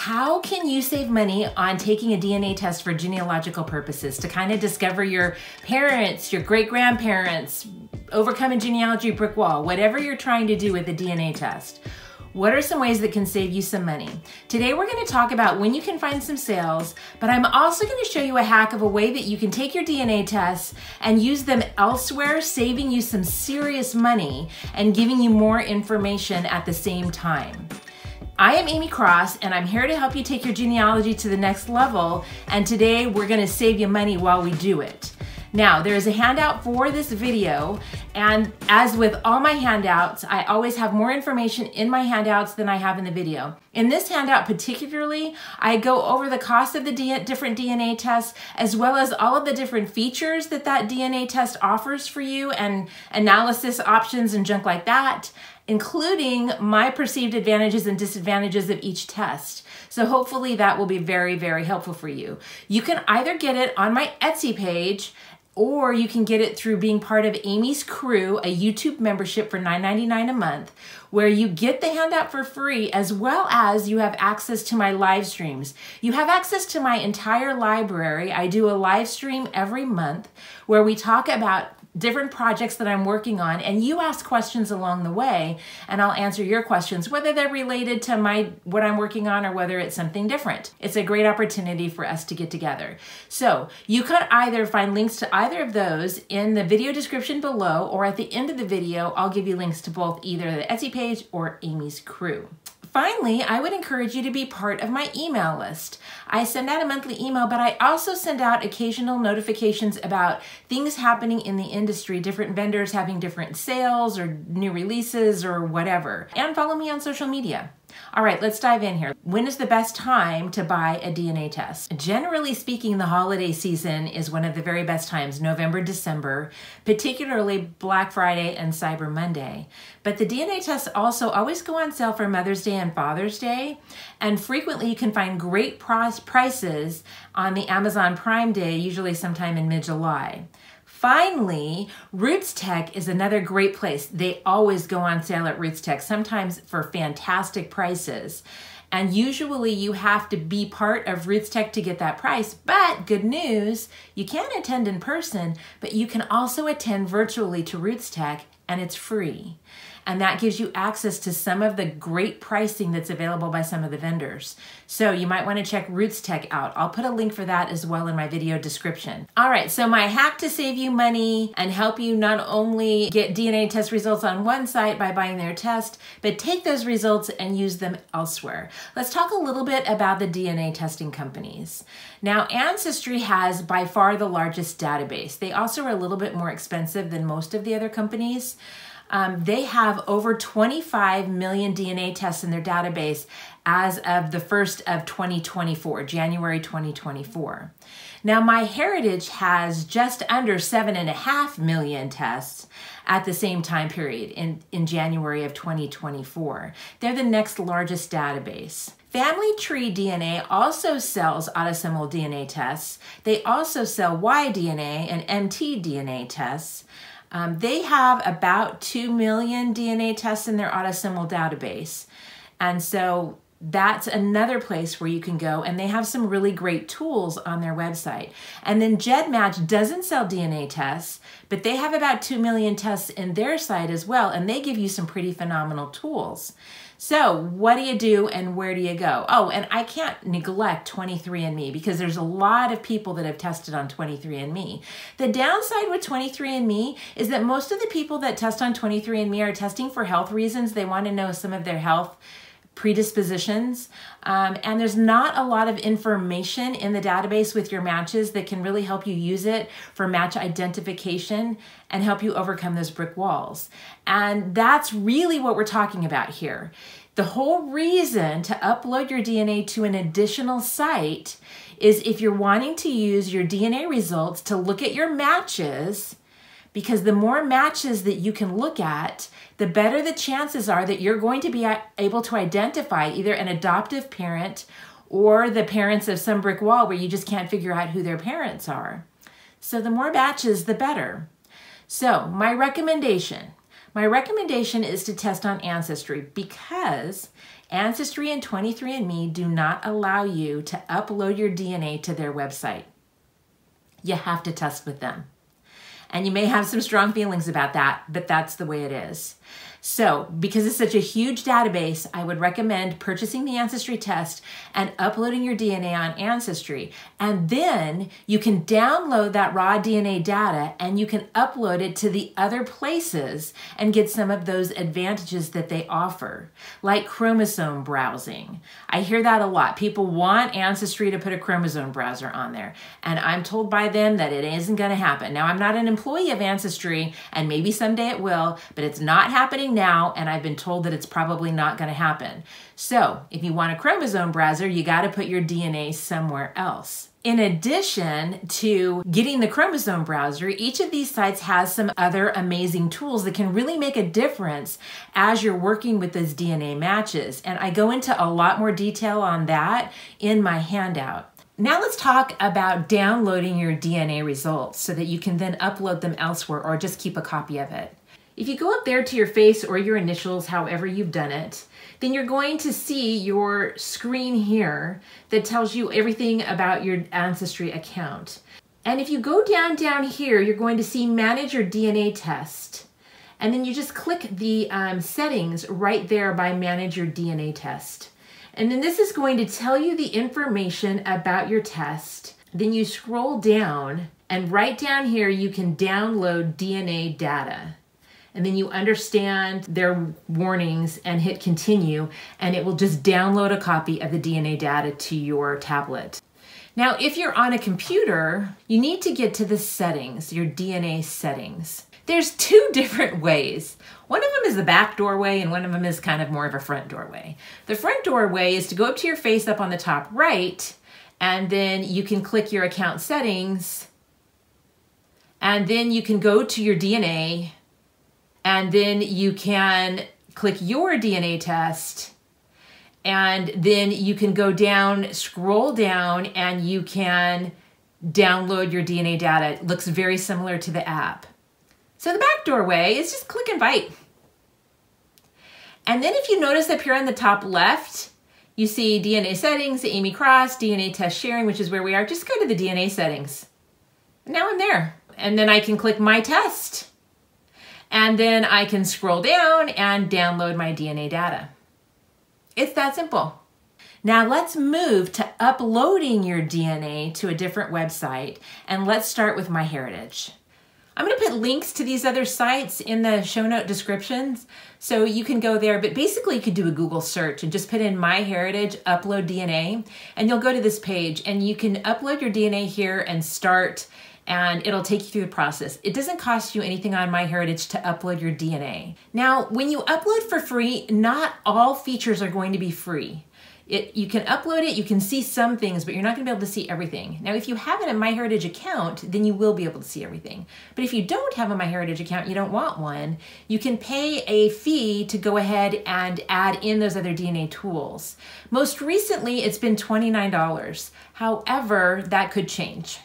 How can you save money on taking a DNA test for genealogical purposes to kind of discover your parents, your great grandparents, overcome a genealogy brick wall, whatever you're trying to do with a DNA test? What are some ways that can save you some money? Today we're going to talk about when you can find some sales, but I'm also going to show you a hack of a way that you can take your DNA tests and use them elsewhere, saving you some serious money and giving you more information at the same time. I am Aimee Cross, and I'm here to help you take your genealogy to the next level. And today we're going to save you money while we do it. Now, there is a handout for this video, and as with all my handouts, I always have more information in my handouts than I have in the video. In this handout particularly, I go over the cost of the different DNA tests, as well as all of the different features that that DNA test offers for you, and analysis options and junk like that including my perceived advantages and disadvantages of each test. So hopefully that will be very, very helpful for you. You can either get it on my Etsy page or you can get it through being part of Aimee's Crew, a YouTube membership for $9.99 a month, where you get the handout for free as well as you have access to my live streams. You have access to my entire library. I do a live stream every month where we talk about different projects that I'm working on and you ask questions along the way and I'll answer your questions whether they're related to my what I'm working on or whether it's something different. It's a great opportunity for us to get together. So, you could either find links to either of those in the video description below or at the end of the video I'll give you links to both either the Etsy page or Aimee's crew. Finally, I would encourage you to be part of my email list. I send out a monthly email, but I also send out occasional notifications about things happening in the industry, different vendors having different sales or new releases or whatever. And follow me on social media. All right, let's dive in here. When is the best time to buy a DNA test? Generally speaking, the holiday season is one of the very best times, November, December, particularly Black Friday and Cyber Monday. But the DNA tests also always go on sale for Mother's Day and Father's Day, and frequently you can find great prices on the Amazon Prime Day, usually sometime in mid-July. Finally, Roots Tech is another great place. They always go on sale at Roots Tech, sometimes for fantastic prices. And usually you have to be part of Roots Tech to get that price. But good news, you can attend in person, but you can also attend virtually to Roots Tech and it's free and that gives you access to some of the great pricing that's available by some of the vendors. So you might want to check Roots Tech out. I'll put a link for that as well in my video description. All right, so my hack to save you money and help you not only get DNA test results on one site by buying their test, but take those results and use them elsewhere. Let's talk a little bit about the DNA testing companies. Now, Ancestry has by far the largest database. They also are a little bit more expensive than most of the other companies. Um, they have over 25 million DNA tests in their database as of the 1st of 2024, January 2024. Now, MyHeritage has just under 7.5 million tests at the same time period in, in January of 2024. They're the next largest database. Family Tree DNA also sells autosomal DNA tests. They also sell Y-DNA and mtDNA tests. Um, they have about 2 million DNA tests in their autosomal database. And so that's another place where you can go and they have some really great tools on their website. And then GEDmatch doesn't sell DNA tests, but they have about 2 million tests in their site as well and they give you some pretty phenomenal tools. So, what do you do and where do you go? Oh, and I can't neglect 23andMe because there's a lot of people that have tested on 23andMe. The downside with 23andMe is that most of the people that test on 23andMe are testing for health reasons. They want to know some of their health predispositions. Um, and there's not a lot of information in the database with your matches that can really help you use it for match identification and help you overcome those brick walls. And that's really what we're talking about here. The whole reason to upload your DNA to an additional site is if you're wanting to use your DNA results to look at your matches because the more matches that you can look at, the better the chances are that you're going to be uh, able to identify either an adoptive parent or the parents of some brick wall where you just can't figure out who their parents are. So the more matches, the better. So my recommendation, my recommendation is to test on Ancestry because Ancestry and 23andMe do not allow you to upload your DNA to their website. You have to test with them. And you may have some strong feelings about that, but that's the way it is. So, because it's such a huge database, I would recommend purchasing the Ancestry test and uploading your DNA on Ancestry. And then you can download that raw DNA data and you can upload it to the other places and get some of those advantages that they offer, like chromosome browsing. I hear that a lot. People want Ancestry to put a chromosome browser on there. And I'm told by them that it isn't going to happen. Now, I'm not an employee of Ancestry, and maybe someday it will, but it's not happening now, and I've been told that it's probably not going to happen. So, if you want a chromosome browser, you got to put your DNA somewhere else. In addition to getting the chromosome browser, each of these sites has some other amazing tools that can really make a difference as you're working with those DNA matches. And I go into a lot more detail on that in my handout. Now let's talk about downloading your DNA results so that you can then upload them elsewhere or just keep a copy of it. If you go up there to your face or your initials, however you've done it, then you're going to see your screen here that tells you everything about your Ancestry account. And if you go down down here, you're going to see manage your DNA test. And then you just click the um, settings right there by manage your DNA test. And then this is going to tell you the information about your test. Then you scroll down and right down here you can download DNA data and then you understand their warnings and hit continue, and it will just download a copy of the DNA data to your tablet. Now, if you're on a computer, you need to get to the settings, your DNA settings. There's two different ways. One of them is the back doorway, and one of them is kind of more of a front doorway. The front doorway is to go up to your face up on the top right, and then you can click your account settings, and then you can go to your DNA and then you can click your DNA test and then you can go down, scroll down, and you can download your DNA data. It looks very similar to the app. So the back doorway is just click invite. And then if you notice up here on the top left, you see DNA settings, Aimee Cross, DNA test sharing, which is where we are. Just go to the DNA settings. Now I'm there. And then I can click my test. And then I can scroll down and download my DNA data. It's that simple. Now let's move to uploading your DNA to a different website and let's start with MyHeritage. I'm going to put links to these other sites in the show note descriptions so you can go there. But basically, you could do a Google search and just put in MyHeritage upload DNA, and you'll go to this page and you can upload your DNA here and start and it'll take you through the process. It doesn't cost you anything on MyHeritage to upload your DNA. Now, when you upload for free, not all features are going to be free. It, you can upload it, you can see some things, but you're not gonna be able to see everything. Now, if you have an MyHeritage account, then you will be able to see everything. But if you don't have a MyHeritage account, you don't want one, you can pay a fee to go ahead and add in those other DNA tools. Most recently, it's been $29. However, that could change.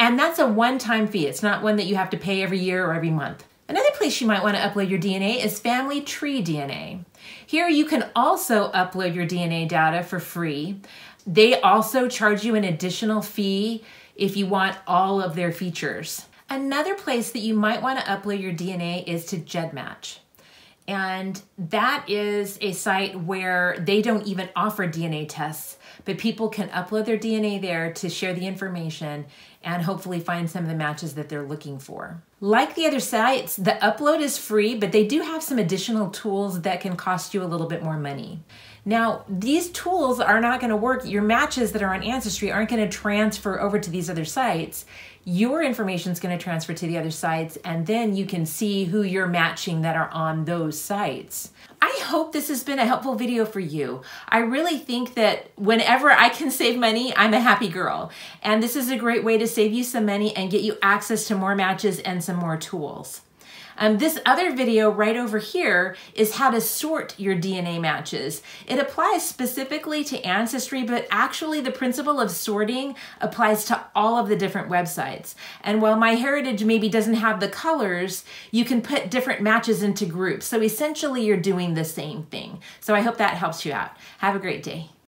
And that's a one-time fee. It's not one that you have to pay every year or every month. Another place you might want to upload your DNA is Family Tree DNA. Here you can also upload your DNA data for free. They also charge you an additional fee if you want all of their features. Another place that you might want to upload your DNA is to GEDmatch. And that is a site where they don't even offer DNA tests, but people can upload their DNA there to share the information and hopefully find some of the matches that they're looking for. Like the other sites, the upload is free, but they do have some additional tools that can cost you a little bit more money. Now, these tools are not going to work. Your matches that are on Ancestry aren't going to transfer over to these other sites. Your information is going to transfer to the other sites, and then you can see who you're matching that are on those sites. I hope this has been a helpful video for you. I really think that whenever I can save money, I'm a happy girl. And this is a great way to save you some money and get you access to more matches and some more tools. Um, this other video right over here is how to sort your DNA matches. It applies specifically to Ancestry, but actually the principle of sorting applies to all of the different websites. And while MyHeritage maybe doesn't have the colors, you can put different matches into groups. So essentially you're doing the same thing. So I hope that helps you out. Have a great day.